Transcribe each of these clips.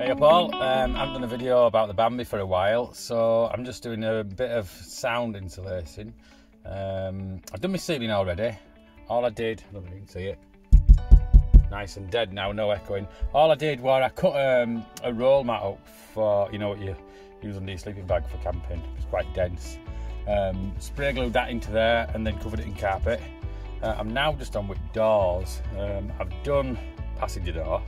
Hey Paul, um, I haven't done a video about the Bambi for a while, so I'm just doing a bit of sound insulation. Um, I've done my ceiling already. All I did, I don't know if you can see it, nice and dead now, no echoing. All I did was I cut um, a roll mat up for, you know what you use under your sleeping bag for camping. It's quite dense. Um, spray glued that into there and then covered it in carpet. Uh, I'm now just on with doors. Um, I've done passenger door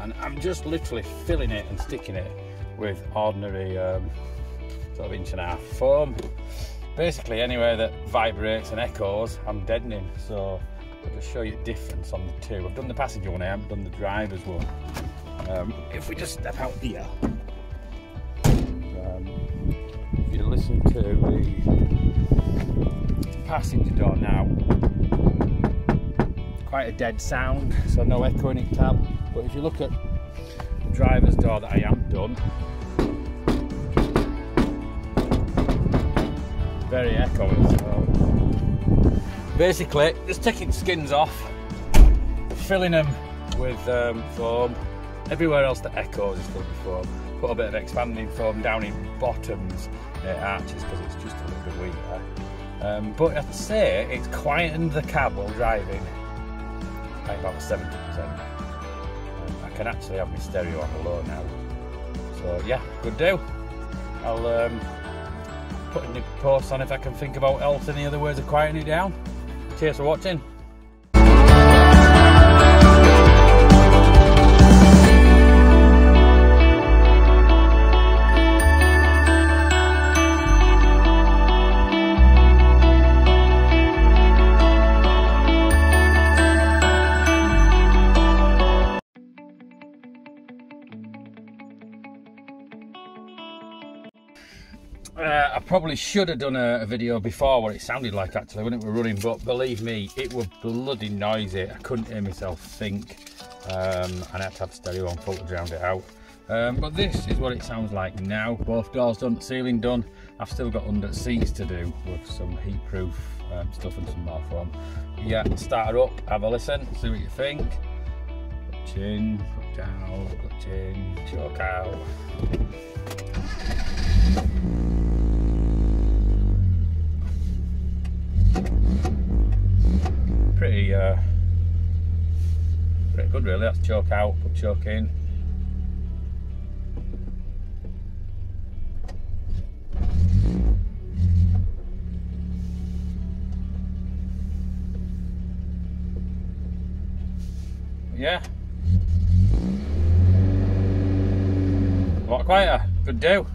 and I'm just literally filling it and sticking it with ordinary um, sort of inch and a half foam. Basically anywhere that vibrates and echoes I'm deadening so I'll just show you the difference on the two. I've done the passenger one, I haven't done the driver's one. Um, if we just step out here, um, if you listen to the passenger door now, quite a dead sound, so no echo in tab. But if you look at the driver's door that I am done, very echoey. So basically, just taking skins off, filling them with um, foam. Everywhere else that echoes is filled with foam. Put a bit of expanding foam down in bottoms uh, arches because it's just a little bit weaker. Um, but I'd say it's quietened the cab while driving by about 70%. Um, I can actually have my stereo on low now. So yeah, good do. I'll um, put a new post on if I can think about else any other ways of quieting it down. Cheers for watching. Uh, I probably should have done a, a, video before what it sounded like actually when it was running, but believe me, it was bloody noisy. I couldn't hear myself think, um, and I had to have stereo on full to drown it out. Um, but this is what it sounds like now. Both doors done, ceiling done. I've still got under seats to do with some heat-proof um, stuff and some more foam. Yeah, start her up, have a listen, see what you think. Put chin, put down, put chin, choke out. Pretty, uh, pretty good really. That's choke out, put choke in. Yeah. A lot quieter. Good do.